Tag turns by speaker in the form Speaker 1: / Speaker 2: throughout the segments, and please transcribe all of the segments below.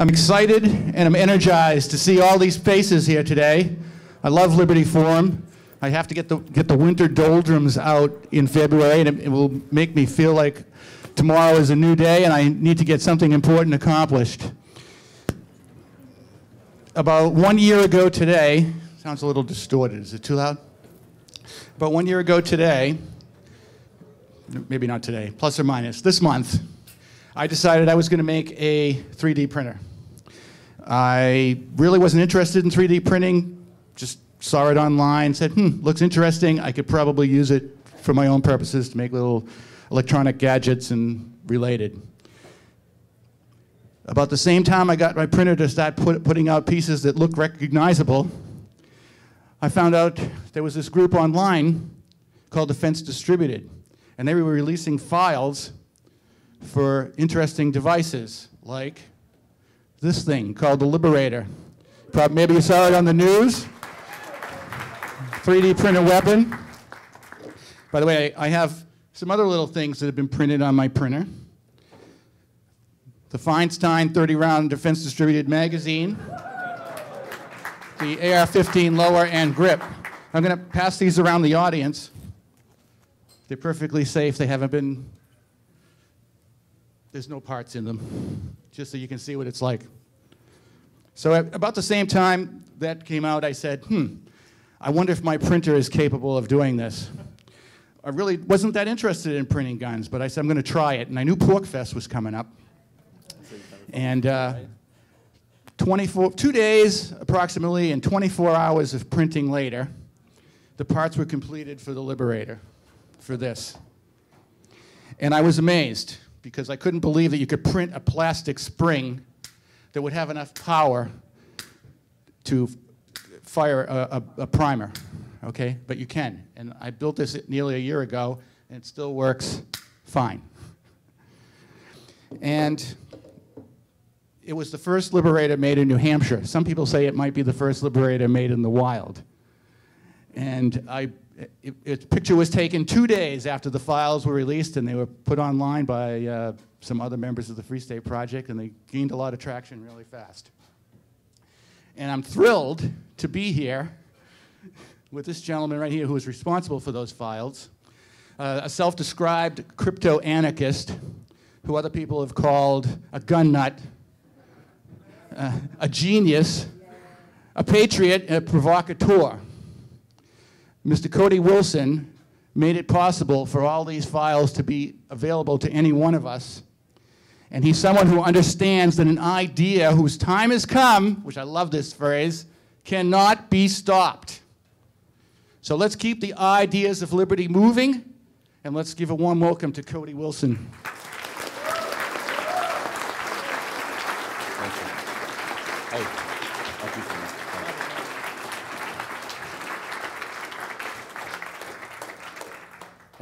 Speaker 1: I'm excited and I'm energized to see all these faces here today. I love Liberty Forum. I have to get the, get the winter doldrums out in February, and it, it will make me feel like tomorrow is a new day and I need to get something important accomplished. About one year ago today, sounds a little distorted, is it too loud? About one year ago today, maybe not today, plus or minus, this month, I decided I was going to make a 3D printer. I really wasn't interested in 3D printing, just saw it online, said, hmm, looks interesting. I could probably use it for my own purposes to make little electronic gadgets and related. About the same time I got my printer to start put, putting out pieces that look recognizable, I found out there was this group online called Defense Distributed, and they were releasing files for interesting devices like this thing called the Liberator. Probably, maybe you saw it on the news. 3D printed weapon. By the way, I have some other little things that have been printed on my printer. The Feinstein 30 round defense distributed magazine, the AR 15 lower and grip. I'm going to pass these around the audience. They're perfectly safe. They haven't been, there's no parts in them, just so you can see what it's like. So, at about the same time that came out, I said, hmm, I wonder if my printer is capable of doing this. I really wasn't that interested in printing guns, but I said I'm going to try it. And I knew PorcFest was coming up. And uh, 24, two days approximately and 24 hours of printing later, the parts were completed for the Liberator, for this. And I was amazed because I couldn't believe that you could print a plastic spring that would have enough power to fire a, a, a, primer, okay? But you can. And I built this nearly a year ago, and it still works fine. And it was the first Liberator made in New Hampshire. Some people say it might be the first Liberator made in the wild. And I, it, its picture was taken two days after the files were released, and they were put online by uh, some other members of the Free State Project, and they gained a lot of traction really fast. And I'm thrilled to be here with this gentleman right here who is responsible for those files, uh, a self-described crypto-anarchist who other people have called a gun nut, uh, a genius, a patriot, and a provocateur. Mr. Cody Wilson made it possible for all these files to be available to any one of us and he's someone who understands that an idea whose time has come, which I love this phrase, cannot be stopped. So let's keep the ideas of liberty moving, and let's give a warm welcome to Cody Wilson.
Speaker 2: Hey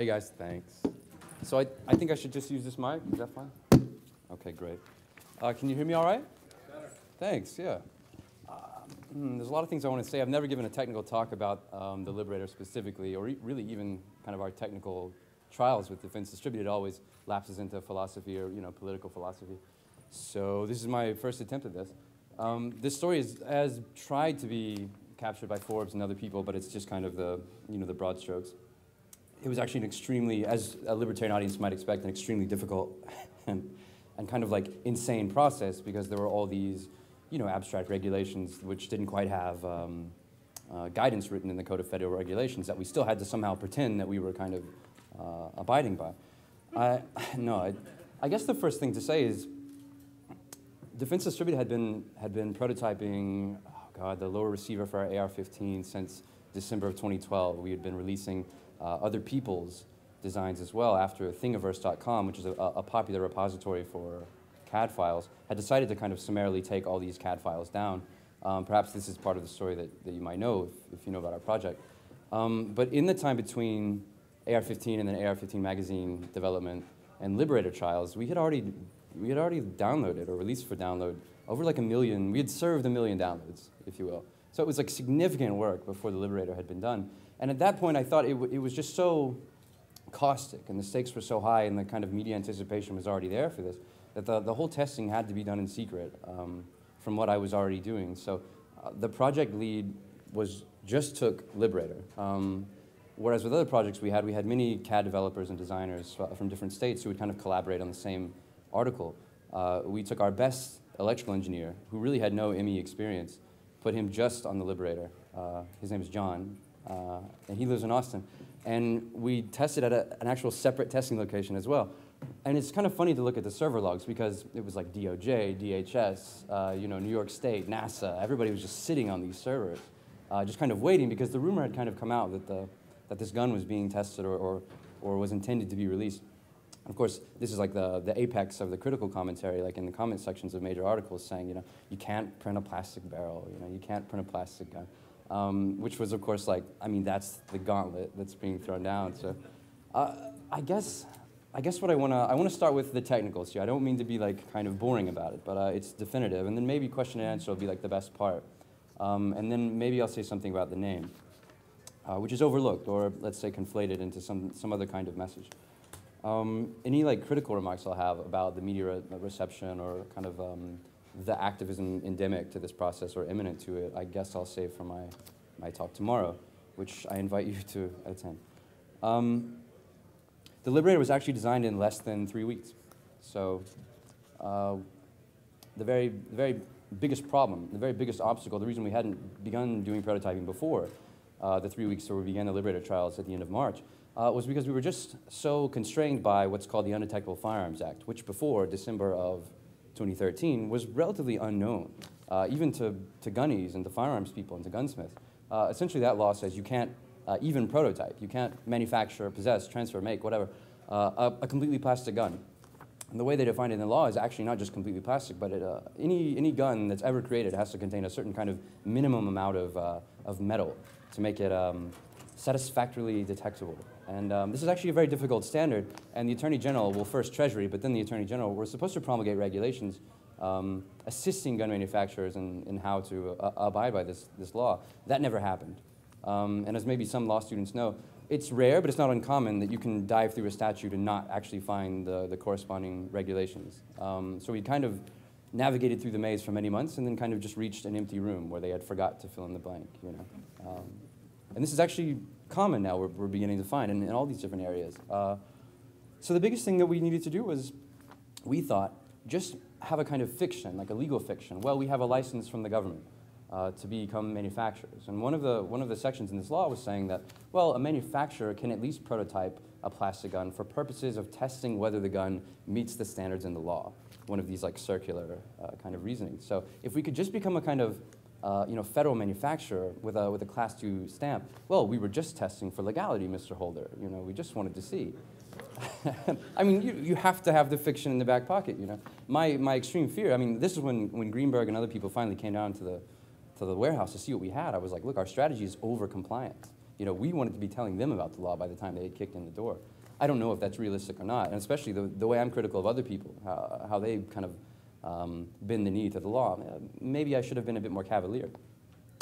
Speaker 2: guys, thanks. So I, I think I should just use this mic. Is that fine? Okay, great. Uh, can you hear me all right? Better. Thanks, yeah. Uh, there's a lot of things I want to say. I've never given a technical talk about um, the Liberator specifically, or e really even kind of our technical trials with Defense Distributed always lapses into philosophy or you know political philosophy. So this is my first attempt at this. Um, this story is, has tried to be captured by Forbes and other people, but it's just kind of the, you know, the broad strokes. It was actually an extremely, as a libertarian audience might expect, an extremely difficult and and kind of like insane process because there were all these, you know, abstract regulations which didn't quite have um, uh, guidance written in the Code of Federal Regulations that we still had to somehow pretend that we were kind of uh, abiding by. I, no, I, I guess the first thing to say is Defense Distributed had been, had been prototyping, oh God, the lower receiver for our AR-15 since December of 2012. We had been releasing other people's designs as well after Thingiverse.com, which is a, a, popular repository for CAD files, had decided to kind of summarily take all these CAD files down. Um, perhaps this is part of the story that, that you might know if, if you know about our project. Um, but in the time between AR-15 and then AR-15 magazine development and Liberator trials, we had already we had already downloaded or released for download over like a million. We had served a million downloads, if you will. So it was like significant work before the Liberator had been done. And at that point, I thought it, it was just so caustic and the stakes were so high and the kind of media anticipation was already there for this that the, the whole testing had to be done in secret um, from what I was already doing. So uh, the project lead was just took Liberator. Um, whereas with other projects we had, we had many CAD developers and designers from different states who would kind of collaborate on the same article. Uh, we took our best electrical engineer, who really had no ME experience, put him just on the Liberator. Uh, his name is John, uh, and he lives in Austin. And we tested at a, an actual separate testing location as well. And it's kind of funny to look at the server logs because it was like DOJ, DHS, uh, you know, New York State, NASA. Everybody was just sitting on these servers, uh, just kind of waiting because the rumor had kind of come out that, the, that this gun was being tested or, or, or was intended to be released. Of course, this is like the, the apex of the critical commentary, like in the comment sections of major articles saying, you know, you can't print a plastic barrel, you know, you can't print a plastic gun. Um, which was, of course, like, I mean, that's the gauntlet that's being thrown down. So uh, I guess, I guess what I want to, I want to start with the technicals here. I don't mean to be like kind of boring about it, but uh, it's definitive. And then maybe question and answer will be like the best part. Um, and then maybe I'll say something about the name, uh, which is overlooked or let's say conflated into some, some other kind of message. Um, any like critical remarks I'll have about the media re reception or kind of um, the activism endemic to this process or imminent to it, I guess I'll save for my, my talk tomorrow, which I invite you to attend. Um, the Liberator was actually designed in less than three weeks. So uh, the, very, the very biggest problem, the very biggest obstacle, the reason we hadn't begun doing prototyping before uh, the three weeks where we began the Liberator trials at the end of March, uh, was because we were just so constrained by what's called the Undetectable Firearms Act, which before December of 2013 was relatively unknown, uh, even to, to gunnies and to firearms people and to gunsmiths. Uh, essentially, that law says you can't uh, even prototype, you can't manufacture, possess, transfer, make, whatever, a, a, completely plastic gun. And the way they define it in the law is actually not just completely plastic, but it, any, any gun that's ever created has to contain a certain kind of minimum amount of, of metal to make it um, satisfactorily detectable. And um, this is actually a very difficult standard, and the Attorney General, well, first Treasury, but then the Attorney General, were supposed to promulgate regulations um, assisting gun manufacturers in, in how to uh, abide by this, this law. That never happened. Um, and as maybe some law students know, it's rare, but it's not uncommon that you can dive through a statute and not actually find the, the corresponding regulations. Um, so we kind of navigated through the maze for many months and then kind of just reached an empty room where they had forgot to fill in the blank, you know. And this is actually common now we're, we're beginning to find in, in all these different areas. Uh, so the biggest thing that we needed to do was, we thought, just have a kind of fiction, like a legal fiction. Well, we have a license from the government uh, to become manufacturers. And one of, the, one of the sections in this law was saying that, well, a manufacturer can at least prototype a plastic gun for purposes of testing whether the gun meets the standards in the law. One of these like circular uh, kind of reasoning. So if we could just become a kind of uh, you know, federal manufacturer with a, with a class two stamp, well, we were just testing for legality, Mr. Holder. You know, we just wanted to see. I mean, you, you have to have the fiction in the back pocket, you know. My, my extreme fear, I mean, this is when, when Greenberg and other people finally came down to the, to the warehouse to see what we had. I was like, look, our strategy is over compliance. You know, we wanted to be telling them about the law by the time they had kicked in the door. I don't know if that's realistic or not, and especially the, the way I'm critical of other people, how, how they kind of um, bend the knee to the law. Uh, maybe I should have been a bit more cavalier.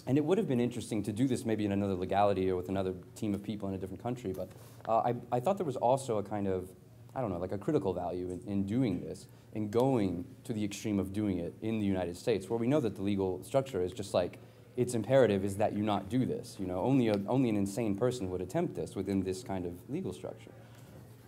Speaker 2: And it would have been interesting to do this maybe in another legality or with another team of people in a different country, but uh, I, I thought there was also a kind of, I don't know, like a critical value in, in doing this and going to the extreme of doing it in the United States, where we know that the legal structure is just like, it's imperative is that you not do this. You know, only, a, only an insane person would attempt this within this kind of legal structure.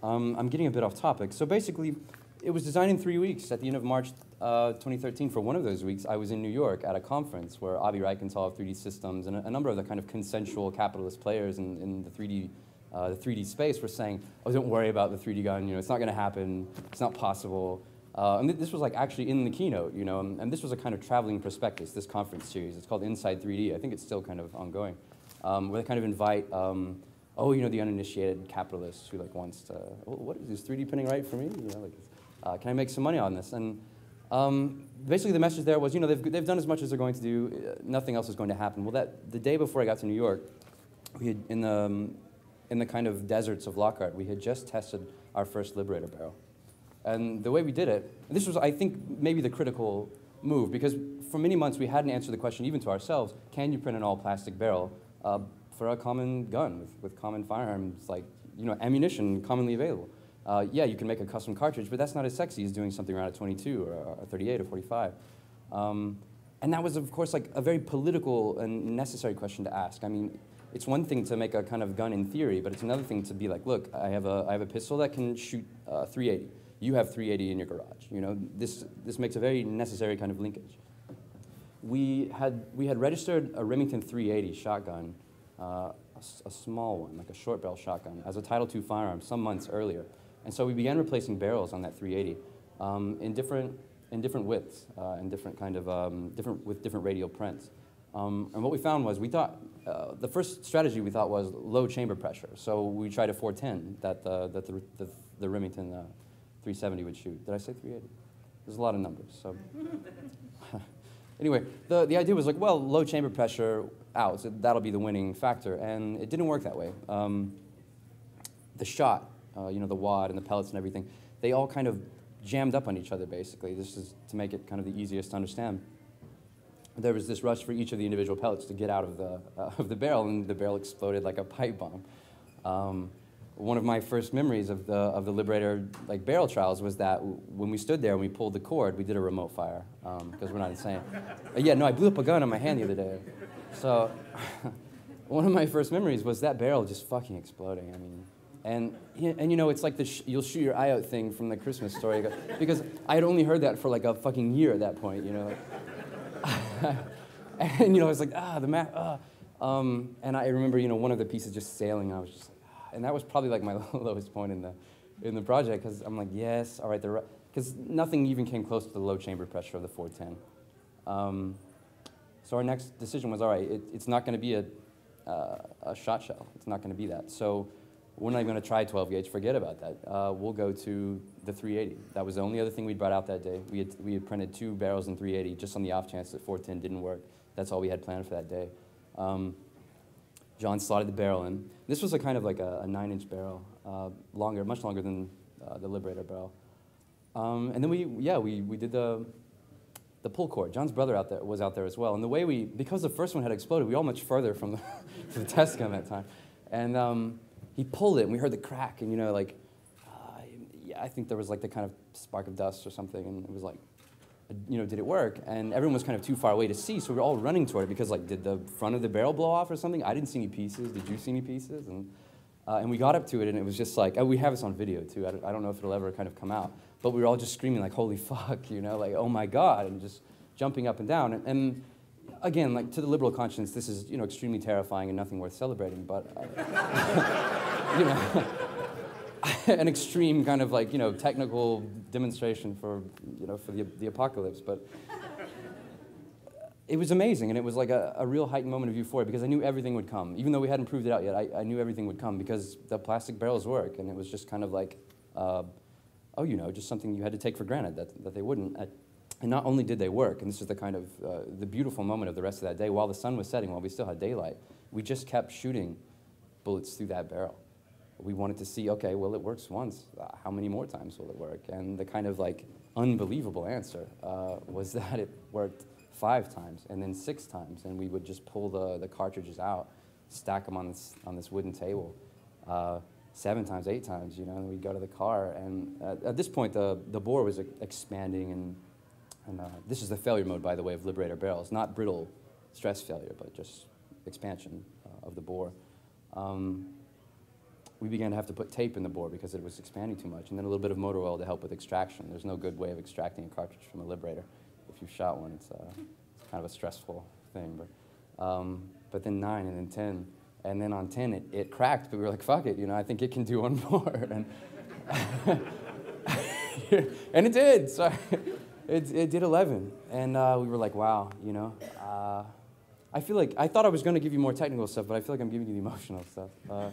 Speaker 2: Um, I'm getting a bit off topic. So basically, it was designed in three weeks. At the end of March uh, 2013, for one of those weeks, I was in New York at a conference where Avi Reichental of 3D Systems and a, a, number of the kind of consensual capitalist players in, in the 3D uh, the 3D space were saying, oh, don't worry about the 3D gun, you know, it's not going to happen, it's not possible. Uh, and th this was like actually in the keynote, you know, and, and, this was a kind of traveling prospectus, this conference series. It's called Inside 3D. I think it's still kind of ongoing, um, where they kind of invite, um, oh, you know, the uninitiated capitalist who like wants to, oh, what is this 3D printing right for me? You know, like, uh, can I make some money on this? And um, basically the message there was, you know, they've, they've done as much as they're going to do. Uh, nothing else is going to happen. Well, that, the day before I got to New York, we had, in the, um, in the kind of deserts of Lockhart, we had just tested our first Liberator barrel. And the way we did it, this was, I think, maybe the critical move, because for many months we hadn't answered the question, even to ourselves, can you print an all-plastic barrel uh, for a common gun with, with common firearms, like, you know, ammunition commonly available? Uh, yeah, you can make a custom cartridge, but that's not as sexy as doing something around a 22 or a 38 or 45. Um, and that was, of course, like a very political and necessary question to ask. I mean, it's one thing to make a kind of gun in theory, but it's another thing to be like, look, I have a, I have a pistol that can shoot uh, 380. You have 380 in your garage. You know, this, this makes a very necessary kind of linkage. We had, we had registered a Remington 380 shotgun, uh, a, a small one, like a short barrel shotgun, as a Title II firearm some months earlier. And so we began replacing barrels on that 380 um, in different in different widths uh, and different kind of um, different with different radial prints. Um, and what we found was we thought uh, the first strategy we thought was low chamber pressure. So we tried a 410 that the that the, the, the Remington uh, 370 would shoot. Did I say 380? There's a lot of numbers. So anyway, the the idea was like, well, low chamber pressure out. So that'll be the winning factor, and it didn't work that way. Um, the shot, uh, you know, the wad and the pellets and everything, they all kind of jammed up on each other, basically. This is to make it kind of the easiest to understand. There was this rush for each of the individual pellets to get out of the, uh, of the barrel, and the barrel exploded like a pipe bomb. Um, one of my first memories of the, of the Liberator like barrel trials was that when we stood there and we pulled the cord, we did a remote fire, because um, we're not insane. Uh, yeah, no, I blew up a gun on my hand the other day. So one of my first memories was that barrel just fucking exploding. I mean, and, and you know, it's like the sh- you'll shoot your eye out thing from the Christmas story. Because I had only heard that for like a fucking year at that point, you know. and, you know, I was like, ah, the map, ah. Um, and I remember, you know, one of the pieces just sailing, and I was just like, ah. And that was probably like my lowest point in the, in the project, because I'm like, yes, all right, because nothing even came close to the low chamber pressure of the 410. Um, so our next decision was, all right, it, it's not going to be a, uh, a shot shell. It's not going to be that. So we're not even going to try 12 gauge. Forget about that. Uh, we'll go to the 380. That was the only other thing we brought out that day. We had, we had printed two barrels in 380 just on the off chance that 410 didn't work. That's all we had planned for that day. Um, John slotted the barrel in. This was a kind of like a, a nine inch barrel, uh, longer, much longer than uh, the Liberator barrel. Um, and then we, yeah, we, we did the, the pull cord. John's brother out there was out there as well. And the way we, because the first one had exploded, we all much further from the, the test gun that time. And um, he pulled it and we heard the crack and you know like uh, yeah i think there was like the kind of spark of dust or something and it was like you know did it work? And everyone was kind of too far away to see so we were all running toward it because like did the front of the barrel blow off or something? I didn't see any pieces. Did you see any pieces? And uh, and we got up to it and it was just like oh, we have this on video too. I don't, I don't know if it'll ever kind of come out but we were all just screaming like holy fuck you know like oh my god and just jumping up and down. And, and again, like to the liberal conscience, this is you know extremely terrifying and nothing worth celebrating. But uh, you know, an extreme kind of like you know technical demonstration for you know for the the apocalypse. But it was amazing, and it was like a, a real heightened moment of euphoria because I knew everything would come, even though we hadn't proved it out yet. I, I knew everything would come because the plastic barrels work, and it was just kind of like. Uh, oh, you know, just something you had to take for granted that, that they wouldn't. At, and not only did they work, and this is the kind of uh, the beautiful moment of the rest of that day, while the sun was setting, while we still had daylight, we just kept shooting bullets through that barrel. We wanted to see, okay, well, it works once. Uh, how many more times will it work? And the kind of like unbelievable answer uh, was that it worked five times and then six times. And we would just pull the, the cartridges out, stack them on this, on this wooden table. Uh, seven times, eight times, you know, and we'd go to the car. And at, at this point, the, the bore was expanding and and uh, this is the failure mode, by the way, of Liberator barrels. Not brittle stress failure, but just expansion uh, of the bore. Um, we began to have to put tape in the bore because it was expanding too much, and then a little bit of motor oil to help with extraction. There's no good way of extracting a cartridge from a Liberator. If you've shot one, it's, uh, it's kind of a stressful thing. But, um, but then 9 and then 10. And then on 10, it, it cracked, but we were like, fuck it, you know, I think it can do one more. and, and it did. So it, it did 11. And uh, we were like, wow, you know. Uh, I feel like, I thought I was going to give you more technical stuff, but I feel like I'm giving you the emotional stuff. Uh,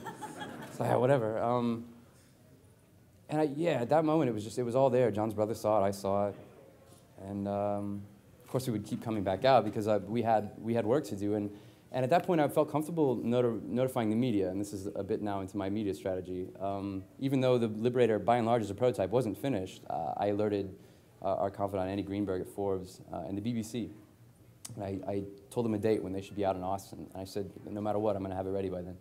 Speaker 2: so yeah, whatever. Um, and I, yeah, at that moment, it was just, it was all there. John's brother saw it, I saw it. And um, of course, we would keep coming back out because uh, we, had, we had work to do. And, and at that point, I felt comfortable notifying the media, and this is a bit now into my media strategy. Um, even though the Liberator, by and large, as a prototype, wasn't finished, uh, I alerted our confidant Andy Greenberg at Forbes uh, and the BBC. And I, I, told them a date when they should be out in Austin. And I said, no matter what, I'm going to have it ready by then.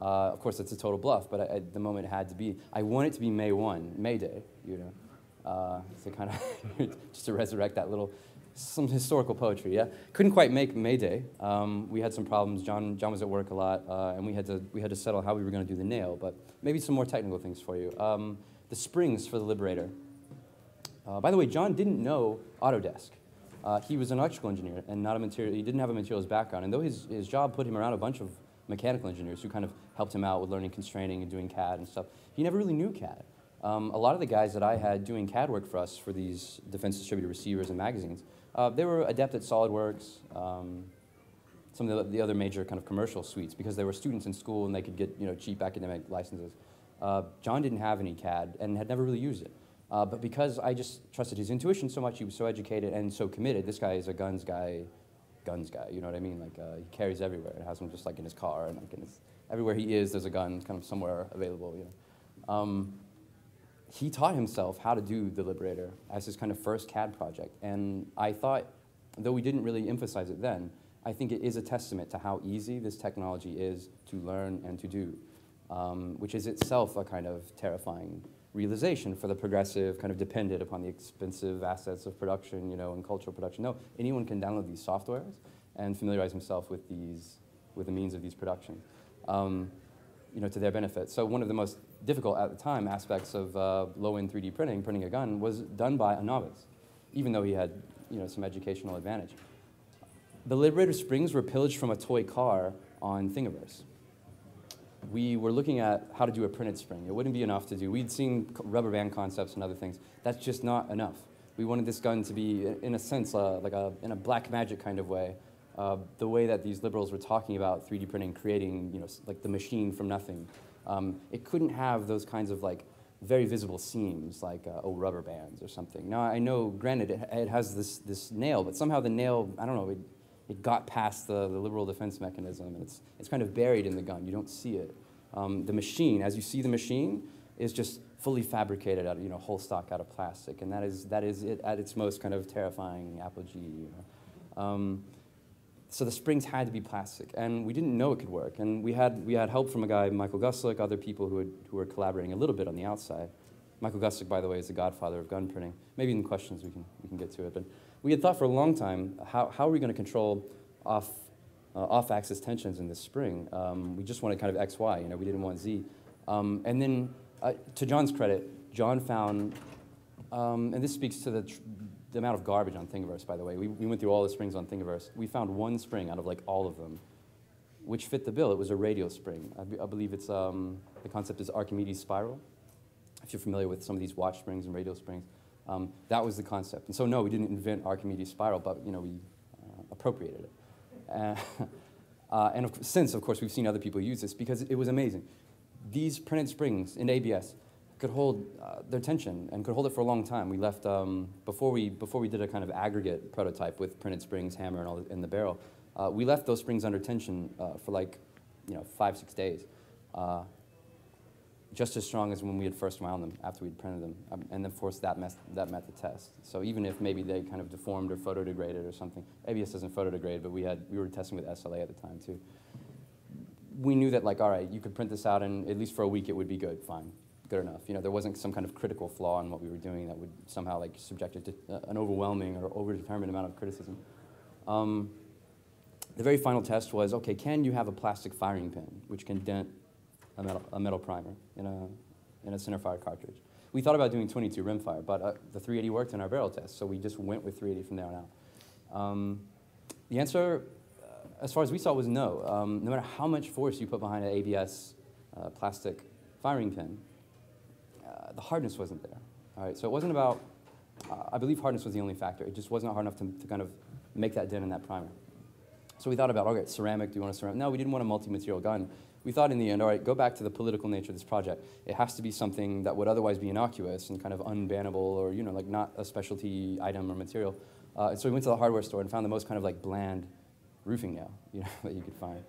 Speaker 2: Uh, of course, that's a total bluff, but at the moment it had to be. I want it to be May 1, May Day, you know, uh, to kind of just to resurrect that little some historical poetry. Yeah, couldn't quite make May Day. Um, we had some problems. John John was at work a lot, uh, and we had to we had to settle how we were going to do the nail. But maybe some more technical things for you. Um, the springs for the Liberator. Uh, by the way, John didn't know Autodesk. Uh, he was an electrical engineer and not a material. He didn't have a materials background, and though his, his job put him around a bunch of mechanical engineers who kind of helped him out with learning constraining and doing CAD and stuff. He never really knew CAD. Um, a lot of the guys that I had doing CAD work for us for these defense distributed receivers and magazines, uh, they were adept at SolidWorks, um, some of the, the, other major kind of commercial suites because they were students in school and they could get you know cheap academic licenses. Uh, John didn't have any CAD and had never really used it. Uh, but because I just trusted his intuition so much, he was so educated and so committed. This guy is a guns guy guns guy. You know what I mean? Like uh, he carries everywhere. It has him just like in his car and like in his, everywhere he is, there's a gun kind of somewhere available. You know. Um, he taught himself how to do the Liberator as his kind of first CAD project, and I thought, though we didn't really emphasize it then, I think it is a testament to how easy this technology is to learn and to do, um, which is itself a kind of terrifying realization for the progressive, kind of dependent upon the expensive assets of production, you know, and cultural production. No, anyone can download these softwares and familiarize himself with these, with the means of these productions, um, you know, to their benefit. So one of the most difficult at the time aspects of uh, low-end 3D printing, printing a gun, was done by a novice, even though he had, you know, some educational advantage. The Liberator Springs were pillaged from a toy car on Thingiverse we were looking at how to do a printed spring. It wouldn't be enough to do. We'd seen rubber band concepts and other things. That's just not enough. We wanted this gun to be, in a sense, uh, like a, in a black magic kind of way. Uh, the way that these liberals were talking about 3D printing, creating, you know, like the machine from nothing. Um, it couldn't have those kinds of like very visible seams, like uh, oh rubber bands or something. Now I know, granted, it, it has this this nail, but somehow the nail, I don't know, it, it got past the, the liberal defense mechanism, and it's, it's kind of buried in the gun. You don't see it. Um, the machine, as you see the machine, is just fully fabricated out of, you know, whole stock out of plastic, and that is, that is it at its most kind of terrifying apogee. You know? um, so the springs had to be plastic, and we didn't know it could work. And we had, we had help from a guy, Michael Guslick, other people who, had, who were collaborating a little bit on the outside. Michael Guslick, by the way, is the godfather of gun printing. Maybe in questions we can, we can get to it. But we had thought for a long time, how, how are we going to control off, uh, off-axis tensions in this spring? Um, we just wanted kind of X, Y, you know, we didn't want Z. Um, and then, uh, to John's credit, John found, um, and this speaks to the, the amount of garbage on Thingiverse, by the way. We, we went through all the springs on Thingiverse. We found one spring out of like all of them, which fit the bill. It was a radial spring. I, I believe it's, um, the concept is Archimedes spiral. If you're familiar with some of these watch springs and radial springs. Um, that was the concept. And so, no, we didn't invent Archimedes spiral, but you know, we uh, appropriated it. Uh, uh, and of, since, of course, we've seen other people use this because it was amazing. These printed springs in ABS could hold uh, their tension and could hold it for a long time. We left, um, before, we, before we did a kind of aggregate prototype with printed springs, hammer, and all in the barrel, uh, we left those springs under tension for like, you know, five, six days just as strong as when we had first wound them after we'd printed them. Um, and of course, that, that met the test. So even if maybe they kind of deformed or photodegraded or something, ABS doesn't photodegrade, but we, had, we were testing with SLA at the time too. We knew that like, all right, you could print this out and at least for a week it would be good, fine, good enough. You know, there wasn't some kind of critical flaw in what we were doing that would somehow like subject it to uh, an overwhelming or overdetermined amount of criticism. Um, the very final test was, okay, can you have a plastic firing pin which can dent a metal, a metal primer in a, in a centerfire cartridge. We thought about doing 22 rimfire, but uh, the 380 worked in our barrel test, so we just went with 380 from there on out. Um, the answer, uh, as far as we saw, was no. Um, no matter how much force you put behind an ABS uh, plastic firing pin, uh, the hardness wasn't there. All right, so it wasn't about, I believe hardness was the only factor. It just wasn't hard enough to, to kind of make that dent in that primer. So we thought about, okay, ceramic, do you want a ceramic? No, we didn't want a multi-material gun we thought in the end, all right, go back to the political nature of this project. It has to be something that would otherwise be innocuous and kind of unbannable or, you know, like not a specialty item or material. Uh, and so we went to the hardware store and found the most kind of like bland roofing nail, you know, that you could find.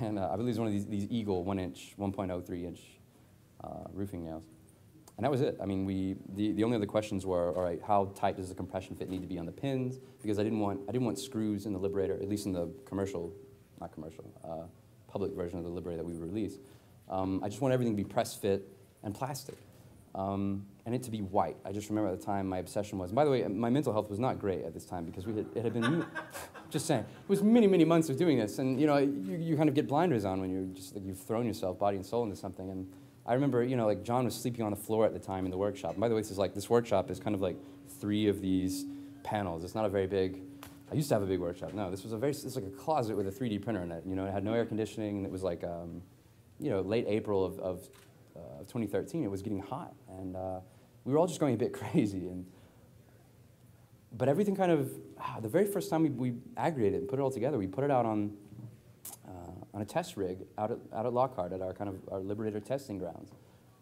Speaker 2: And uh, I believe it's one of these, these Eagle one inch, 1.03 inch uh, roofing nails. And that was it. I mean, we, the, the only other questions were, all right, how tight does the compression fit need to be on the pins? Because I didn't want, I didn't want screws in the Liberator, at least in the commercial, not commercial, uh, public version of the Liberator that we release. Um, I just want everything to be press fit and plastic. Um, and it to be white. I just remember at the time my obsession was. By the way, my mental health was not great at this time because we had, it had been, just saying, it was many, many months of doing this, and you know, you, you kind of get blinders on when you're just like you've thrown yourself, body and soul, into something. And I remember, you know, like John was sleeping on the floor at the time in the workshop. And by the way, this is like this workshop is kind of like three of these panels. It's not a very big. I used to have a big workshop. No, this was a very. It's like a closet with a 3D printer in it. You know, it had no air conditioning. And it was like, um, you know, late April of, of uh, 2013. It was getting hot, and uh, we were all just going a bit crazy. And but everything kind of ah, the very first time we, we aggregated and put it all together, we put it out on uh, on a test rig out at, out at Lockhart at our kind of our Liberator testing grounds.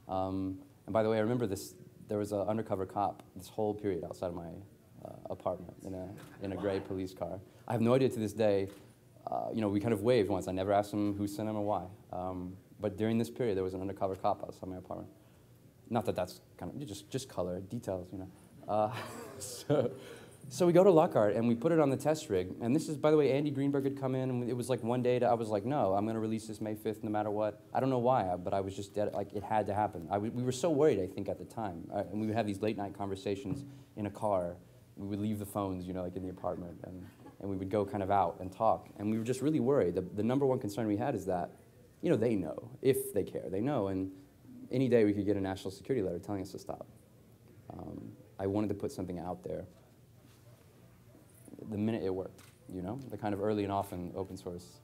Speaker 2: Um, and by the way, I remember this. There was an undercover cop this whole period outside of my apartment in a in a gray police car. I have no idea to this day. Uh, you know, we kind of waved once. I never asked him who sent him or why. Um, but during this period, there was an undercover cop outside my apartment. Not that that's kind of just just color details, you know. Uh, so, so we go to Lockhart and we put it on the test rig. And this is, by the way, Andy Greenberg had come in, and it was like one day. To, I was like, no, I'm going to release this May 5th, no matter what. I don't know why, but I was just dead. Like it had to happen. I, we were so worried, I think, at the time, uh, and we would have these late night conversations in a car. We would leave the phones, you know, like in the apartment, and, and we would go kind of out and talk. And we were just really worried. The, the number one concern we had is that, you know, they know if they care, they know, and any day we could get a national security letter telling us to stop. Um, I wanted to put something out there the minute it worked, you know, the kind of early and often open source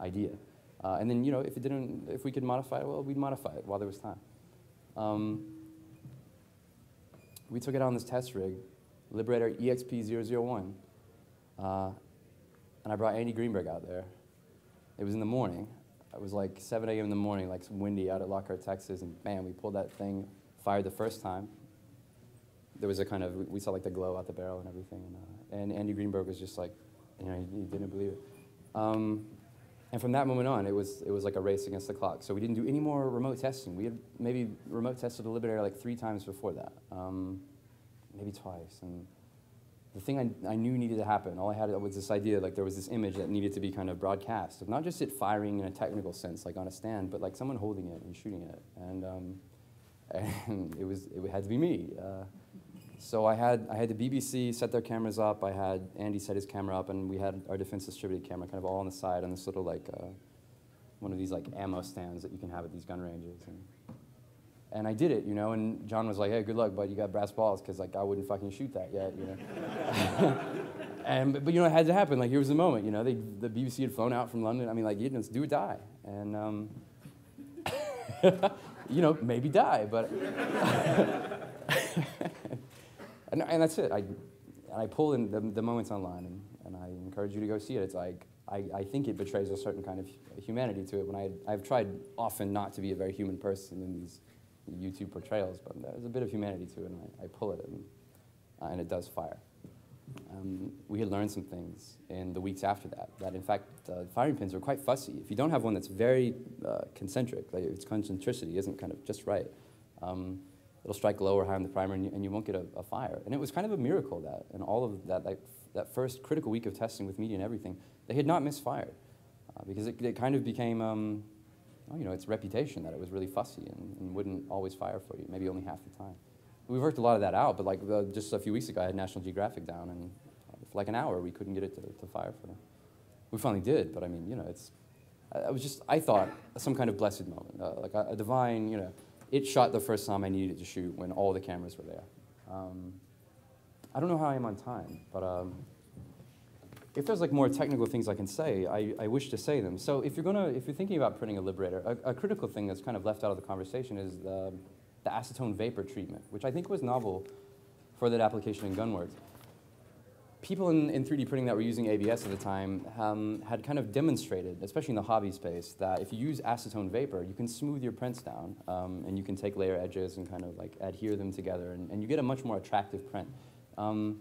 Speaker 2: idea. Uh, and then, you know, if it didn't, if we could modify it, well, we'd modify it while there was time. Um, we took it on this test rig, Liberator EXP001, uh, and I brought Andy Greenberg out there. It was in the morning. It was like 7 a.m. in the morning, like windy out at Lockhart, Texas, and bam, we pulled that thing, fired the first time. There was a kind of, we saw like the glow out the barrel and everything. And, uh, and Andy Greenberg was just like, you know, he, he didn't believe it. Um, and from that moment on, it was, it was like a race against the clock. So we didn't do any more remote testing. We had maybe remote tested the Liberator like three times before that, um, maybe twice. And the thing I, I knew needed to happen, all I had was this idea, like there was this image that needed to be kind of broadcast, of not just it firing in a technical sense, like on a stand, but like someone holding it and shooting it. And, um, and it, was, it had to be me. Uh, so I had, I had the BBC set their cameras up, I had Andy set his camera up, and we had our defense distributed camera kind of all on the side on this little like, uh, one of these like ammo stands that you can have at these gun ranges. And, and I did it, you know, and John was like, hey, good luck, bud, you got brass balls, because like I wouldn't fucking shoot that yet, you know. and, but, but, you know, it had to happen, like here was the moment, you know, they, the BBC had flown out from London, I mean, like, you know, do or die. And, um, you know, maybe die, but and, and that's it. I, and I pull in the, the moments online, and, and I encourage you to go see it. It's like, I, I think it betrays a certain kind of humanity to it. When I, I've tried often not to be a very human person in these YouTube portrayals, but there's a bit of humanity to it, and I, I pull it, and, uh, and it does fire. Um, we had learned some things in the weeks after that, that in fact, uh, firing pins are quite fussy. If you don't have one that's very uh, concentric, like its concentricity isn't kind of just right, um, it'll strike low or high on the primer and you, and you won't get a, a, fire. And it was kind of a miracle that in all of that, that, that first critical week of testing with media and everything, they had not misfired. Uh, because it, it, kind of became, um, well, you know, its reputation that it was really fussy and, and, wouldn't always fire for you, maybe only half the time. We've worked a lot of that out, but like uh, just a few weeks ago, I had National Geographic down, and for like an hour, we couldn't get it to, to fire for them. We finally did, but I mean, you know, it's, I was just, I thought, some kind of blessed moment, uh, like a, a divine, you know, it shot the first time I needed it to shoot when all the cameras were there. Um, I don't know how I am on time, but um, if there's like more technical things I can say, I, I wish to say them. So if you're gonna, if you're thinking about printing a Liberator, a, a critical thing that's kind of left out of the conversation is the, the acetone vapor treatment, which I think was novel for that application in Gunworks people in, in 3D printing that were using ABS at the time um, had kind of demonstrated, especially in the hobby space, that if you use acetone vapor, you can smooth your prints down um, and you can take layer edges and kind of like adhere them together and, and you get a much more attractive print. Um,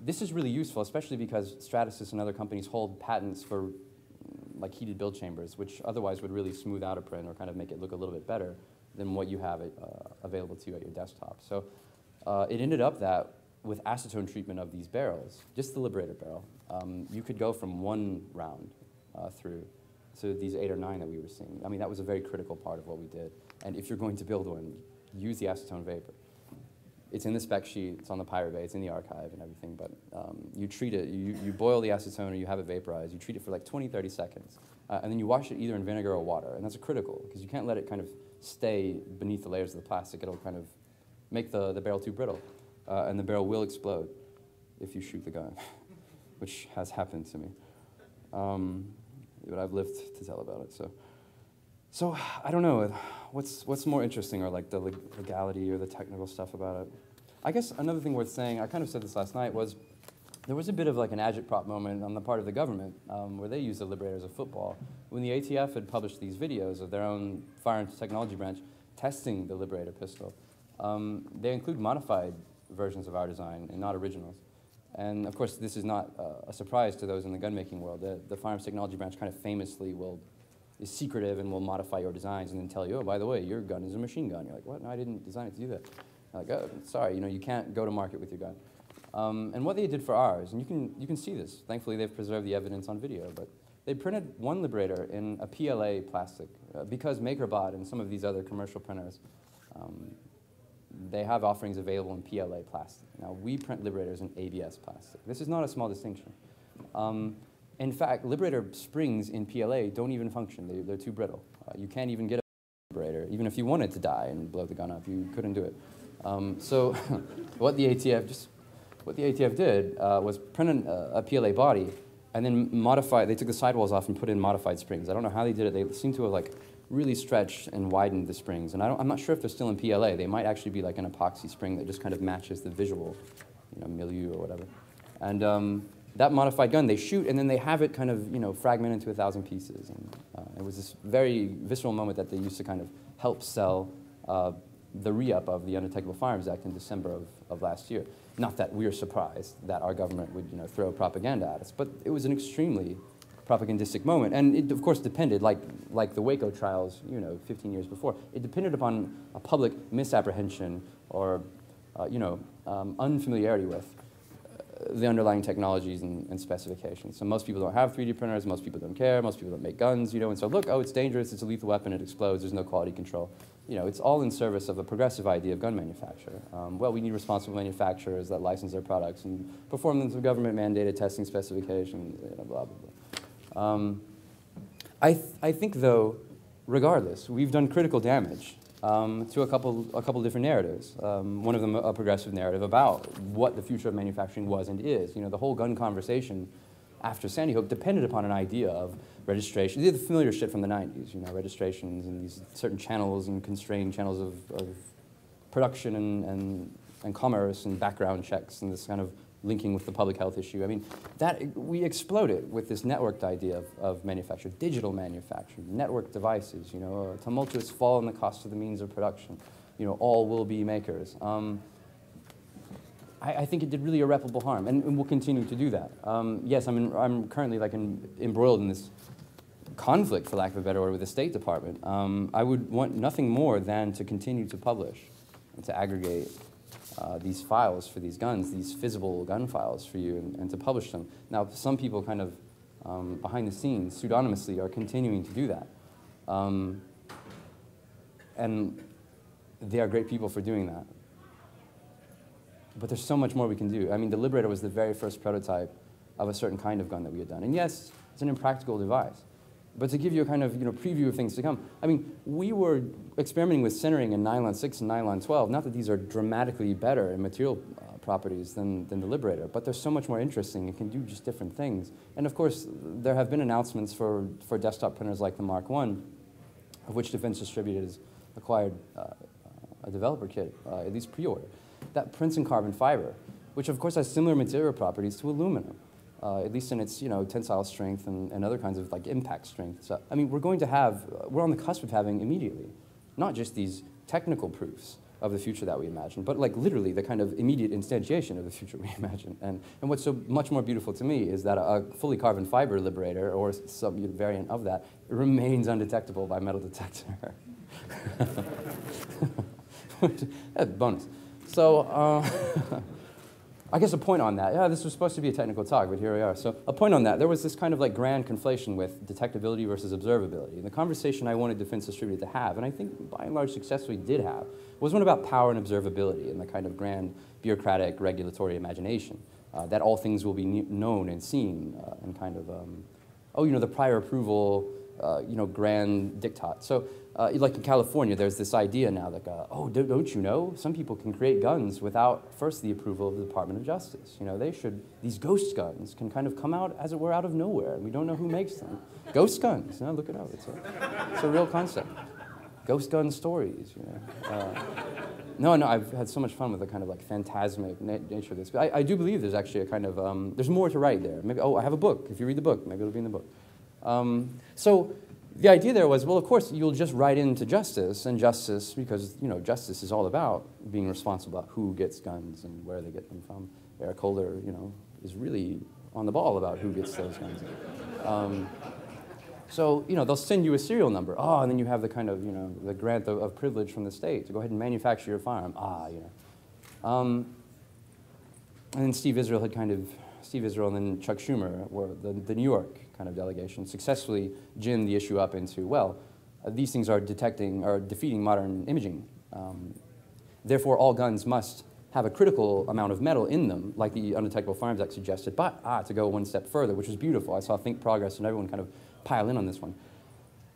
Speaker 2: this is really useful, especially because Stratasys and other companies hold patents for like heated build chambers, which otherwise would really smooth out a print or kind of make it look a little bit better than what you have it, uh, available to you at your desktop. So uh, it ended up that with acetone treatment of these barrels, just the Liberator barrel, um, you could go from one round uh, through to these eight or nine that we were seeing. I mean, that was a very critical part of what we did. And if you're going to build one, use the acetone vapor. It's in the spec sheet, it's on the Pirate Bay, it's in the archive and everything, but um, you treat it, you, you boil the acetone or you have it vaporized, you treat it for like 20, 30 seconds, uh, and then you wash it either in vinegar or water, and that's critical, because you can't let it kind of stay beneath the layers of the plastic, it'll kind of make the, the barrel too brittle, uh, and the barrel will explode if you shoot the gun, which has happened to me. Um, but I've lived to tell about it, so. So I don't know. What's what's more interesting, or like the legality or the technical stuff about it? I guess another thing worth saying. I kind of said this last night was there was a bit of like an agitprop moment on the part of the government um, where they used the Liberator as a football. When the ATF had published these videos of their own firearms technology branch testing the Liberator pistol, um, they include modified versions of our design and not originals. And of course, this is not uh, a surprise to those in the gun making world. The, the firearms technology branch kind of famously will is secretive and will modify your designs and then tell you, oh, by the way, your gun is a machine gun. You're like, what? No, I didn't design it to do that. I'm like, oh, sorry, you know, you can't go to market with your gun. Um, and what they did for ours, and you can, you can see this. Thankfully, they've preserved the evidence on video, but they printed one Liberator in a PLA plastic uh, because MakerBot and some of these other commercial printers, um, they have offerings available in PLA plastic. Now, we print Liberators in ABS plastic. This is not a small distinction. Um, in fact, Liberator springs in PLA don't even function. They, they're too brittle. Uh, you can't even get a Liberator. Even if you wanted to die and blow the gun up, you couldn't do it. Um, so what the ATF just what the ATF did uh, was print a, a, PLA body and then modify. They took the sidewalls off and put in modified springs. I don't know how they did it. They seem to have like really stretched and widened the springs. And I am not sure if they're still in PLA. They might actually be like an epoxy spring that just kind of matches the visual, you know, milieu or whatever. And um, that modified gun they shoot and then they have it kind of you know fragment into a thousand pieces. And uh, it was this very visceral moment that they used to kind of help sell uh, the re-up of the Undetectable Firearms Act in December of, of last year. Not that we are surprised that our government would you know throw propaganda at us, but it was an extremely propagandistic moment. And it, of course, depended, like, like the Waco trials, you know, 15 years before, it depended upon a public misapprehension or, uh, you know, um, unfamiliarity with the underlying technologies and, and, specifications. So most people don't have 3D printers, most people don't care, most people don't make guns, you know, and so look, oh, it's dangerous, it's a lethal weapon, it explodes, there's no quality control. You know, it's all in service of a progressive idea of gun manufacture. Um, well, we need responsible manufacturers that license their products and perform them to government-mandated testing specifications, you know, blah, blah, blah. Um, I, th I think, though, regardless, we've done critical damage um, to a couple, a couple different narratives. Um, one of them a progressive narrative about what the future of manufacturing was and is. You know, the whole gun conversation after Sandy Hook depended upon an idea of registration. The familiar shit from the 90s, you know, registrations and these certain channels and constrained channels of, of production and, and, and commerce and background checks and this kind of linking with the public health issue. I mean, that, we exploded with this networked idea of, of manufacture, digital manufacturing, network devices, you know, a tumultuous fall in the cost of the means of production, you know, all will be makers. Um, I, I, think it did really irreparable harm, and, and will continue to do that. Um, yes, I'm, in, I'm currently like in, embroiled in this conflict, for lack of a better word, with the State Department. Um, I would want nothing more than to continue to publish and to aggregate uh, these files for these guns, these feasible gun files for you, and, and to publish them. Now, some people kind of um, behind the scenes, pseudonymously, are continuing to do that. Um, and they are great people for doing that. But there's so much more we can do. I mean, the Liberator was the very first prototype of a certain kind of gun that we had done. And yes, it's an impractical device. But to give you a kind of you know, preview of things to come, I mean, we were experimenting with sintering in nylon 6 and nylon 12. Not that these are dramatically better in material uh, properties than, than the Liberator, but they're so much more interesting and can do just different things. And of course, there have been announcements for, for desktop printers like the Mark I, of which Defense Distributed has acquired uh, a developer kit, uh, at least pre-order, that prints in carbon fiber, which of course has similar material properties to aluminum uh, at least in its you know tensile strength and, and other kinds of like impact strength. So I mean, we're going to have we're on the cusp of having immediately, not just these technical proofs of the future that we imagine, but like literally the kind of immediate instantiation of the future we imagine. And, and what's so much more beautiful to me is that a, a fully carbon fiber liberator or some variant of that remains undetectable by metal detector. Bonus. So, uh, I guess a point on that. Yeah, this was supposed to be a technical talk, but here we are. So a point on that. There was this kind of like grand conflation with detectability versus observability. And the conversation I wanted Defense Distributed to have, and I think by and large successfully did have, was one about power and observability and the kind of grand bureaucratic regulatory imagination uh, that all things will be known and seen uh, and kind of, um, oh, you know, the prior approval, uh, you know, grand diktat. So uh, like in California, there's this idea now that, uh, oh, don't you know, some people can create guns without first the approval of the Department of Justice. You know, they should, these ghost guns can kind of come out, as it were, out of nowhere, and we don't know who makes them. ghost guns, no, look it up, it's a, it's a real concept. Ghost gun stories, you know. Uh, no, no, I've had so much fun with the kind of like phantasmic na nature of this. But I, I, do believe there's actually a kind of, um, there's more to write there. Maybe, oh, I have a book. If you read the book, maybe it'll be in the book. Um, so the idea there was, well, of course, you'll just write into justice, and justice, because you know, justice is all about being responsible about who gets guns and where they get them from. Eric Holder, you know, is really on the ball about who gets those guns. Um, so, you know, they'll send you a serial number. Oh, and then you have the kind of, you know, the grant of, of privilege from the state to go ahead and manufacture your firearm. Ah, you know. Um, and then Steve Israel had kind of, Steve Israel and then Chuck Schumer were the, the New York kind of delegation, successfully ginned the issue up into, well, uh, these things are detecting or defeating modern imaging. Um, therefore, all guns must have a critical amount of metal in them, like the Undetectable Firearms Act suggested, but ah, to go one step further, which was beautiful. I saw Think Progress and everyone kind of pile in on this one.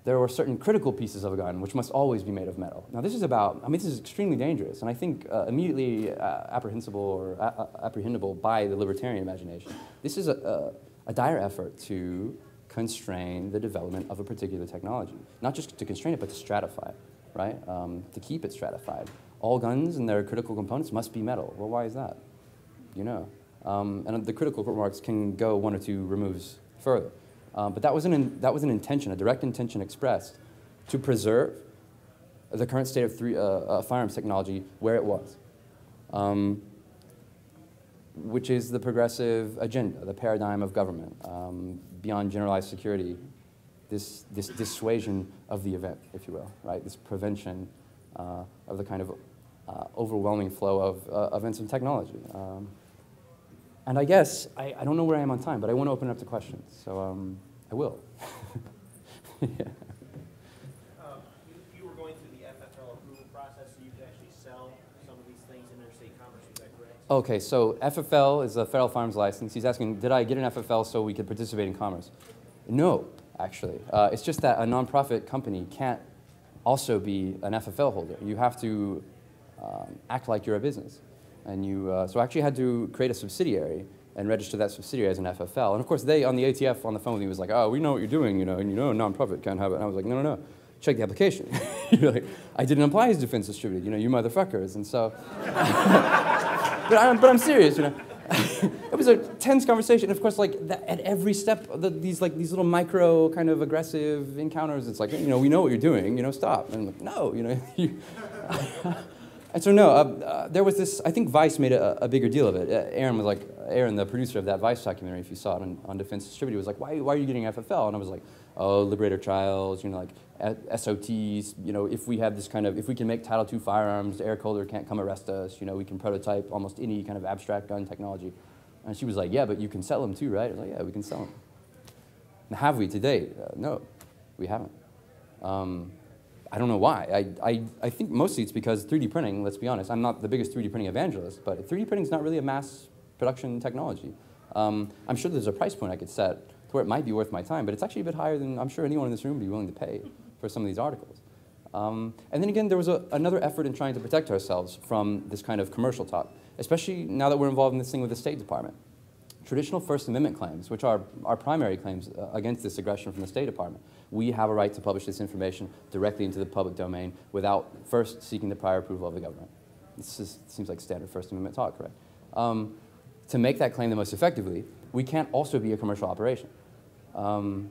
Speaker 2: There were certain critical pieces of a gun which must always be made of metal. Now, this is about, I mean, this is extremely dangerous, and I think uh, immediately uh, apprehensible or uh, apprehendable by the libertarian imagination. This is a, a dire effort to constrain the development of a particular technology. Not just to constrain it, but to stratify it, right? Um, to keep it stratified. All guns and their critical components must be metal. Well, why is that? You know. Um, and the critical remarks can go one or two removes further. Um, but that was, an that was an intention, a direct intention expressed to preserve the current state of three, uh, uh, firearms technology where it was. Um, which is the progressive agenda, the paradigm of government, um, beyond generalized security, this, this dissuasion of the event, if you will, right? This prevention uh, of the kind of uh, overwhelming flow of uh, events and technology. Um, and I guess, I, I, don't know where I am on time, but I want to open it up to questions, so um, I will.
Speaker 3: yeah.
Speaker 2: Okay, so FFL is a federal firearms license. He's asking, did I get an FFL so we could participate in commerce? No, actually. Uh, it's just that a nonprofit company can't also be an FFL holder. You have to um, act like you're a business. And you, uh, so I actually had to create a subsidiary and register that subsidiary as an FFL. And of course, they on the ATF on the phone with me was like, oh, we know what you're doing, you know, and you know a nonprofit can't have it. And I was like, no, no, no, check the application. like, I didn't apply as defense distributed, you know, you motherfuckers. And so. but, I'm, but I'm serious, you know. it was a tense conversation. And Of course, like at every step, the, these like these little micro kind of aggressive encounters. It's like you know we know what you're doing. You know, stop. And like, no, you know. You, and so no, uh, uh, there was this. I think Vice made a, a bigger deal of it. Uh, Aaron was like, Aaron, the producer of that Vice documentary, if you saw it on, on Defense Distributed, was like, why, why are you getting FFL? And I was like, oh, Liberator Trials, you know, like SOTs, you know, if we have this kind of, if we can make Title II firearms, Eric Holder can't come arrest us, you know, we can prototype almost any kind of abstract gun technology. And she was like, yeah, but you can sell them too, right? I was like, yeah, we can sell them. And have we today? Uh, no, we haven't. Um, I don't know why. I, I, I think mostly it's because 3D printing, let's be honest, I'm not the biggest 3D printing evangelist, but 3D printing is not really a mass production technology. Um, I'm sure there's a price point I could set to where it might be worth my time, but it's actually a bit higher than I'm sure anyone in this room would be willing to pay for some of these articles. Um, and then again, there was a, another effort in trying to protect ourselves from this kind of commercial talk, especially now that we're involved in this thing with the State Department. Traditional First Amendment claims, which are our primary claims uh, against this aggression from the State Department, we have a right to publish this information directly into the public domain without first seeking the prior approval of the government. This is, seems like standard First Amendment talk, right? Um, to make that claim the most effectively, we can't also be a commercial operation. Um,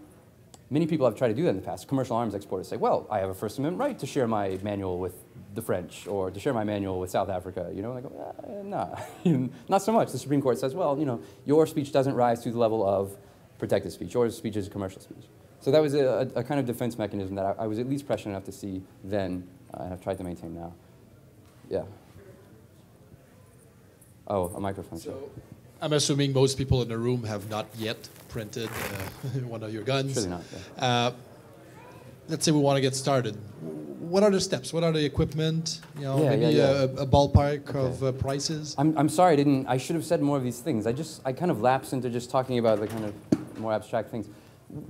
Speaker 2: Many people have tried to do that in the past. Commercial arms exporters say, well, I have a First Amendment right to share my manual with the French or to share my manual with South Africa. You know, and I go, eh, nah, not so much. The Supreme Court says, well, you know, your speech doesn't rise to the level of protected speech. Your speech is commercial speech. So that was a, a kind of defense mechanism that I, I, was at least prescient enough to see then, uh, and I've tried to maintain now. Yeah. Oh, a microphone.
Speaker 4: So I'm assuming most people in the room have not yet printed uh, one of your guns.
Speaker 2: Surely not,
Speaker 4: Uh, let's say we want to get started. What are the steps? What are the equipment? You know,
Speaker 2: Yeah,
Speaker 4: maybe
Speaker 2: yeah,
Speaker 4: A, a ballpark
Speaker 2: Okay.
Speaker 4: of uh, prices.
Speaker 2: I'm, I'm sorry, I didn't. I should have said more of these things. I just I kind of lapsed into just talking about the kind of more abstract things.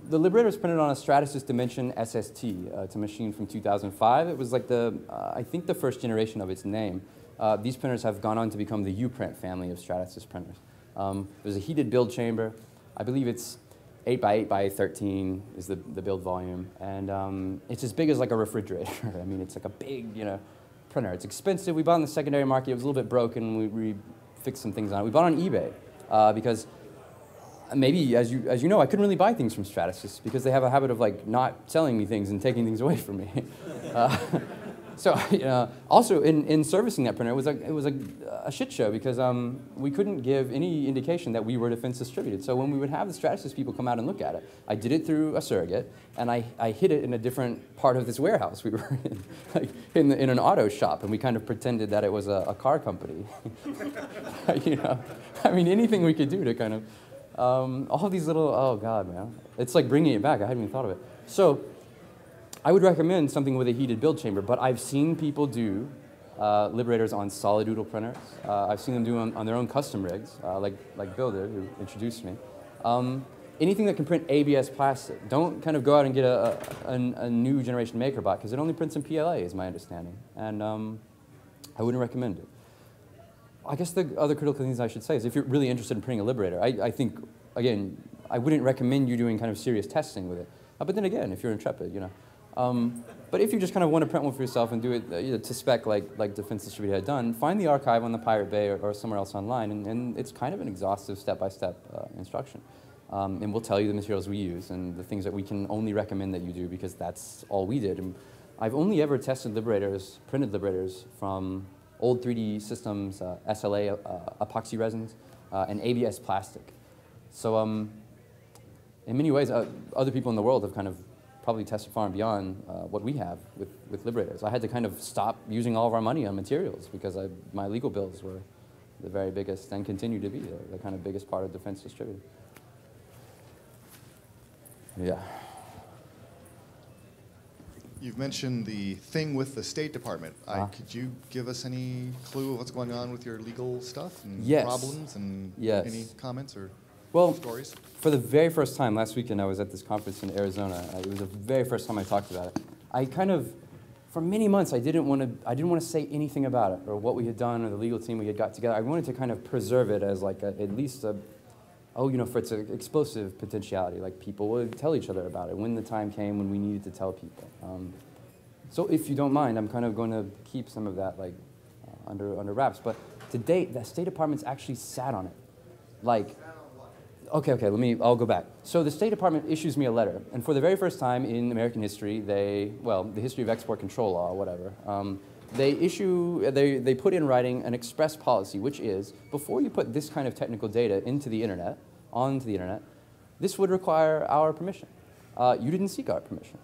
Speaker 2: The Liberator was printed on a Stratasys Dimension SST. Uh, it's a machine from 2005. It was like the uh, I think the first generation of its name. Uh, these printers have gone on to become the Uprint family of Stratasys printers. Um, there's a heated build chamber. I believe it's 8 by 8 by 13 is the, the build volume. And um, it's as big as like a refrigerator. I mean, it's like a big, you know, printer. It's expensive. We bought in the secondary market. It was a little bit broken. We, we fixed some things on it. We bought on eBay uh, because maybe, as you, as you know, I couldn't really buy things from Stratasys because they have a habit of like not selling me things and taking things away from me. uh, so uh, also in, in servicing that printer, it was a, it was a, a shit show because um, we couldn't give any indication that we were defense distributed. So when we would have the Stratasys people come out and look at it, I did it through a surrogate and I, I hid it in a different part of this warehouse we were in, like in, the, in an auto shop, and we kind of pretended that it was a, a car company. you know, I mean anything we could do to kind of um, all these little oh god man, it's like bringing it back. I hadn't even thought of it. So. I would recommend something with a heated build chamber, but I've seen people do uh, liberators on Solidoodle printers. Uh, I've seen them do on, on their own custom rigs, uh, like, like Builder, who introduced me. Um, anything that can print ABS plastic. Don't kind of go out and get a, a, a new generation MakerBot, because it only prints in PLA, is my understanding. And um, I wouldn't recommend it. I guess the other critical things I should say is if you're really interested in printing a Liberator, I, I think, again, I wouldn't recommend you doing kind of serious testing with it. Uh, but then again, if you're intrepid, you know. Um, but if you just kind of want to print one for yourself and do it uh, you know, to spec like, like Defense Distributed had done, find the archive on the Pirate Bay or, or somewhere else online, and, and, it's kind of an exhaustive step-by-step uh, instruction. Um, and we'll tell you the materials we use and the things that we can only recommend that you do because that's all we did. And I've only ever tested liberators, printed liberators from old 3D systems, uh, SLA uh, epoxy resins, uh, and ABS plastic. So um, in many ways, uh, other people in the world have kind of probably tested far and beyond uh, what we have with, with Liberators. I had to kind of stop using all of our money on materials because I, my legal bills were the very biggest and continue to be the, the kind of biggest part of defense distributed. Yeah.
Speaker 5: You've mentioned the thing with the State Department. I,
Speaker 2: Uh-huh.
Speaker 5: could you give us any clue of what's going on with your legal stuff and
Speaker 2: Yes.
Speaker 5: problems and
Speaker 2: Yes.
Speaker 5: any comments or
Speaker 2: Well,
Speaker 5: stories?
Speaker 2: For the very first time last weekend, I was at this conference in Arizona. Uh, It was the very first time I talked about it. I kind of, for many months, I didn't want to. I didn't want to say anything about it or what we had done or the legal team we had got together. I wanted to kind of preserve it as like a, at least a, oh, you know, for its explosive potentiality. Like people would tell each other about it when the time came when we needed to tell people. Um, so if you don't mind, I'm kind of going to keep some of that like uh, under under wraps. But to date, the State Department's actually sat on it, like. Okay, okay, let me, I'll go back. So the State Department issues me a letter, and for the very first time in American history, they, well, the history of export control law, whatever, um, they issue, they, they put in writing an express policy, which is, before you put this kind of technical data into the internet, onto the internet, this would require our permission. Uh, you didn't seek our permission.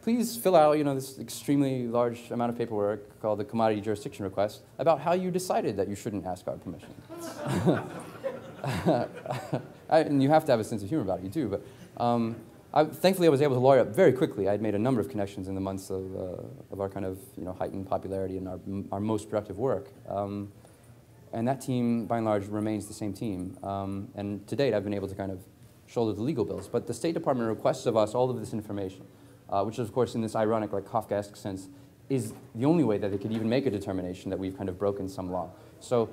Speaker 2: Please fill out, you know, this extremely large amount of paperwork called the commodity jurisdiction request about how you decided that you shouldn't ask our permission. I, and you have to have a sense of humor about it, you do. But um, I, thankfully, I was able to lawyer up very quickly. I had made a number of connections in the months of, uh, of our kind of you know, heightened popularity and our, our most productive work. Um, and that team, by and large, remains the same team. Um, and to date, I've been able to kind of shoulder the legal bills. But the State Department requests of us all of this information, uh, which, of course, in this ironic, like Kafkaesque sense, is the only way that they could even make a determination that we've kind of broken some law. So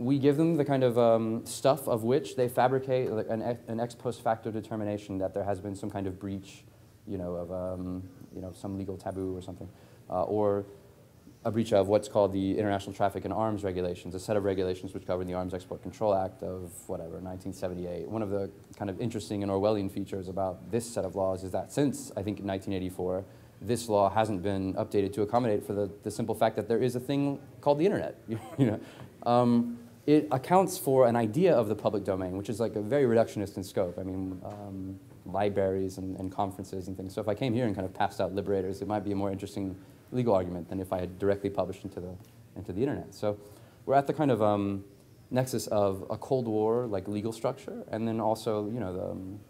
Speaker 2: we give them the kind of um, stuff of which they fabricate an, ex, an ex post facto determination that there has been some kind of breach, you know, of um, you know some legal taboo or something, uh, or a breach of what's called the International Traffic in Arms Regulations, a set of regulations which govern the Arms Export Control Act of whatever 1978. One of the kind of interesting and Orwellian features about this set of laws is that since I think 1984 this law hasn't been updated to accommodate for the, the simple fact that there is a thing called the internet. you know? Um, it accounts for an idea of the public domain, which is like a very reductionist in scope. I mean, um, libraries and, and, conferences and things. So if I came here and kind of passed out liberators, it might be a more interesting legal argument than if I had directly published into the, into the internet. So we're at the kind of um, nexus of a Cold War like legal structure, and then also you know the, um,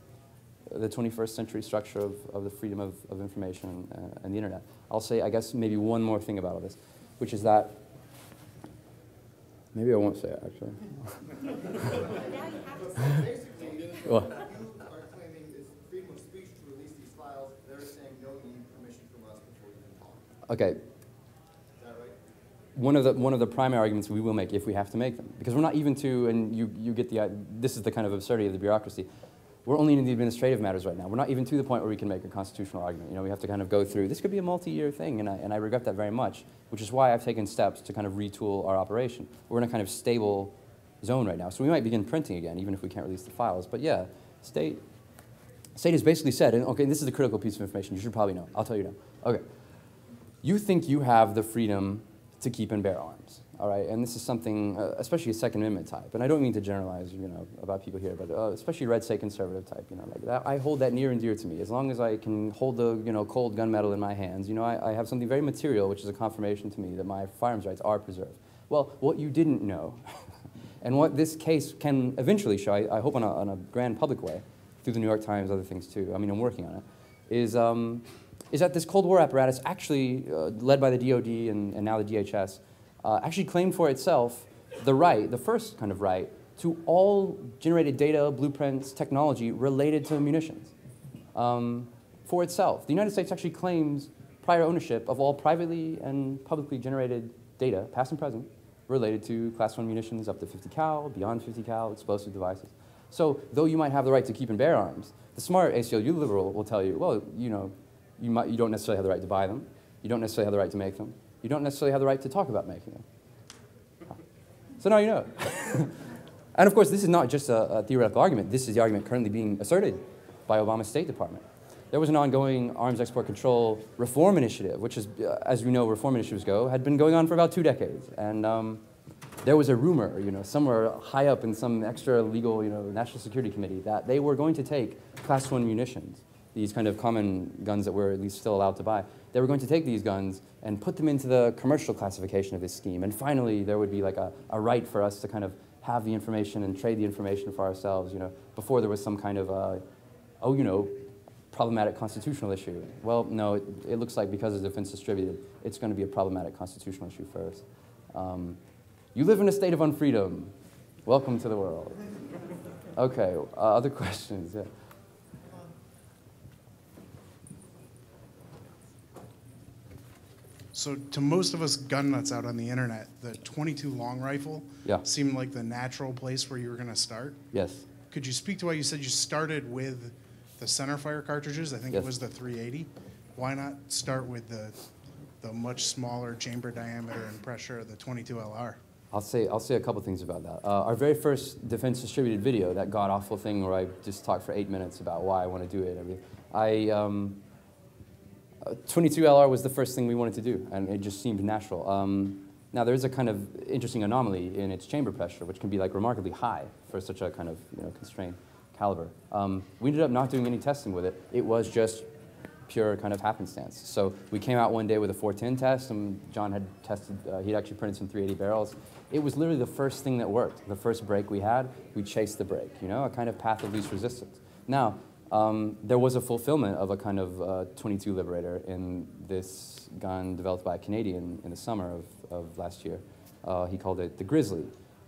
Speaker 2: the 21st century structure of, of the freedom of, of information uh, and the internet. I'll say, I guess, maybe one more thing about all this, which is that maybe I won't say it actually. well,
Speaker 5: You are claiming it's freedom of speech to release these files. They're saying no, you need permission from us before you can talk.
Speaker 2: okay,
Speaker 5: right?
Speaker 2: one of the one of the primary arguments we will make if we have to make them because we're not even to and you you get the this is the kind of absurdity of the bureaucracy we're only in the administrative matters right now. We're not even to the point where we can make a constitutional argument. You know we have to kind of go through this could be a multi-year thing and I, and I regret that very much which is why I've taken steps to kind of retool our operation. We're in a kind of stable zone right now. So we might begin printing again even if we can't release the files. But yeah state state has basically said and okay this is a critical piece of information you should probably know. I'll tell you now. Okay. You think you have the freedom to keep and bear arms, all right? And this is something, uh, especially a Second Amendment type, and I don't mean to generalize, you know, about people here, but uh, especially red state conservative type, you know, like that. I hold that near and dear to me. As long as I can hold the, you know, cold gunmetal in my hands, you know, I, I have something very material, which is a confirmation to me that my firearms rights are preserved. Well, what you didn't know, and what this case can eventually show, I, I hope on a, on a grand public way, through the New York Times, other things too. I mean, I'm working on it. Is um, is that this Cold War apparatus, actually uh, led by the DoD and, and now the DHS, uh, actually claimed for itself the right, the first kind of right, to all generated data, blueprints, technology related to munitions um, for itself. The United States actually claims prior ownership of all privately and publicly generated data, past and present, related to class one munitions up to 50 cal, beyond 50 cal, explosive devices. So though you might have the right to keep and bear arms, the smart ACLU liberal will tell you, well, you know, you, might, you don't necessarily have the right to buy them. You don't necessarily have the right to make them. You don't necessarily have the right to talk about making them. So now you know. and of course, this is not just a, a, theoretical argument. This is the argument currently being asserted by Obama's State Department. There was an ongoing arms export control reform initiative, which is, uh, as we know, reform initiatives go, had been going on for about two decades. And um, there was a rumor, you know, somewhere high up in some extra legal, you know, national security committee that they were going to take class one munitions these kind of common guns that we're at least still allowed to buy, they were going to take these guns and put them into the commercial classification of this scheme. And finally, there would be like a, a right for us to kind of have the information and trade the information for ourselves, you know, before there was some kind of, uh, oh, you know, problematic constitutional issue. Well, no, it, it, looks like because of defense distributed, it's going to be a problematic constitutional issue first. Um, you live in a state of unfreedom. Welcome to the world. Okay, uh, other questions? Yeah.
Speaker 3: So to most of us gun nuts out on the internet, the 22 long rifle
Speaker 2: yeah.
Speaker 3: seemed like the natural place where you were going to start.
Speaker 2: Yes.
Speaker 3: Could you speak to why you said you started with the centerfire cartridges? I think
Speaker 2: yes.
Speaker 3: it was the 380. Why not start with the the much smaller chamber diameter and pressure of the 22 LR?
Speaker 2: I'll say I'll say a couple things about that. Uh, our very first defense distributed video, that god awful thing where I just talked for eight minutes about why I want to do it. Everything. I um, 22LR was the first thing we wanted to do, and it just seemed natural. Um, now, there is a kind of interesting anomaly in its chamber pressure, which can be like remarkably high for such a kind of you know, constrained caliber. Um, we ended up not doing any testing with it. It was just pure kind of happenstance. So we came out one day with a 410 test, and John had tested, uh, he'd actually printed some 380 barrels. It was literally the first thing that worked. The first break we had, we chased the break, you know, a kind of path of least resistance. Now, um, there was a fulfillment of a kind of uh, 22 Liberator in this gun developed by a Canadian in the summer of, of last year. Uh, he called it the Grizzly.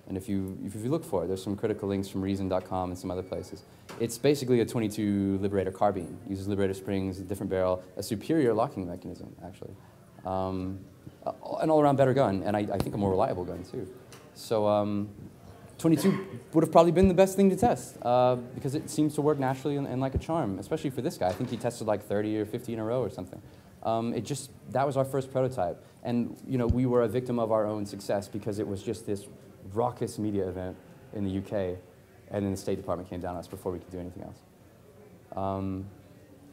Speaker 2: And if you, if you look for it, there's some critical links from Reason.com and some other places. It's basically a 22 Liberator carbine. Uses Liberator springs, a different barrel, a superior locking mechanism, actually. Um, an all-around better gun, and I, I, think a more reliable gun, too. So um, 22 would have probably been the best thing to test uh, because it seems to work naturally and, and, like a charm, especially for this guy. I think he tested like 30 or 50 in a row or something. Um, it just, that was our first prototype. And, you know, we were a victim of our own success because it was just this raucous media event in the UK and then the State Department came down on us before we could do anything else. Um,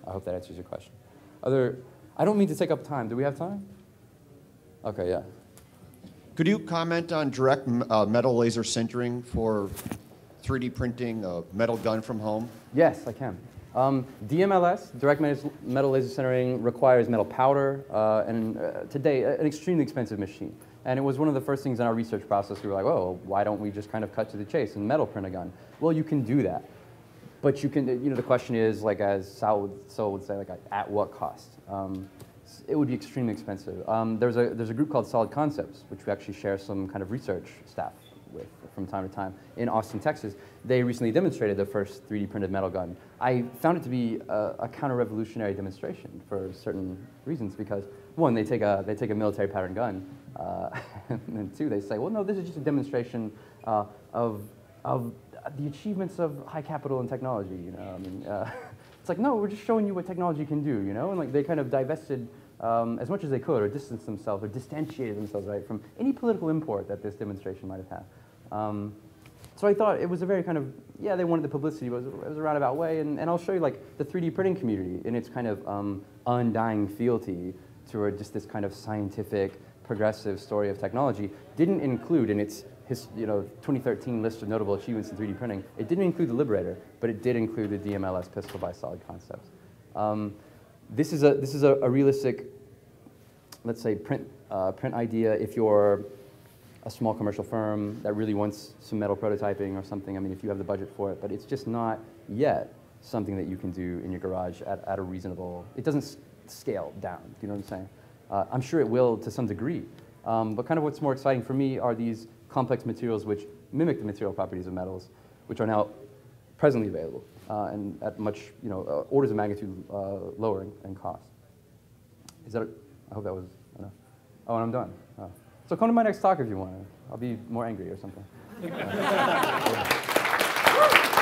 Speaker 2: I hope that answers your question. Other, I don't mean to take up time. Do we have time? Okay, yeah.
Speaker 5: Could you comment on direct uh, metal laser sintering for 3D printing a metal gun from home?
Speaker 2: Yes, I can. Um, DMLS, direct metal laser sintering, requires metal powder, uh, and uh, today, an extremely expensive machine. And it was one of the first things in our research process. We were like, oh, why don't we just kind of cut to the chase and metal print a gun? Well, you can do that. But you can, you know, the question is, like, as Sal would, Sol would say, like, at what cost? Um, it would be extremely expensive. Um, there's, a, there's a group called Solid Concepts, which we actually share some kind of research staff with from time to time in Austin, Texas. They recently demonstrated the first 3D printed metal gun. I found it to be a, a counter-revolutionary demonstration for certain reasons because one, they take a, they take a military pattern gun, uh, and then two, they say, well, no, this is just a demonstration uh, of, of the achievements of high capital and technology, you know, I mean, uh, it's like, no, we're just showing you what technology can do, you know, and like they kind of divested um, as much as they could, or distanced themselves, or distantiated themselves, right, from any political import that this demonstration might have had. Um, so I thought it was a very kind of, yeah, they wanted the publicity, but it was, it was a roundabout way, and, and I'll show you like the 3D printing community in its kind of um, undying fealty to just this kind of scientific, progressive story of technology didn't include in its his, you know, 2013 list of notable achievements in 3D printing, it didn't include the Liberator, but it did include the DMLS pistol by Solid Concepts. Um, this is a this is a, a realistic, let's say, print uh, print idea. If you're a small commercial firm that really wants some metal prototyping or something, I mean, if you have the budget for it, but it's just not yet something that you can do in your garage at, at a reasonable. It doesn't scale down. Do you know what I'm saying? Uh, I'm sure it will to some degree, um, but kind of what's more exciting for me are these complex materials which mimic the material properties of metals, which are now presently available and at much, you know, uh, orders of magnitude uh, lower in, in cost. Is that? I hope that was enough. Oh, and I'm done. Oh. So come to my next talk if you want. I'll be more angry or something.